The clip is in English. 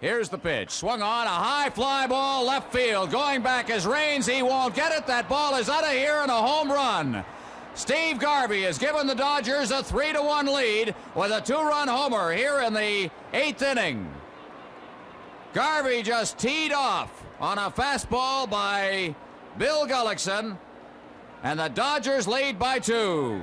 Here's the pitch. Swung on a high fly ball left field. Going back as Raines. He won't get it. That ball is out of here and a home run. Steve Garvey has given the Dodgers a 3 to 1 lead with a two run homer here in the eighth inning. Garvey just teed off on a fastball by Bill Gullickson, and the Dodgers lead by two.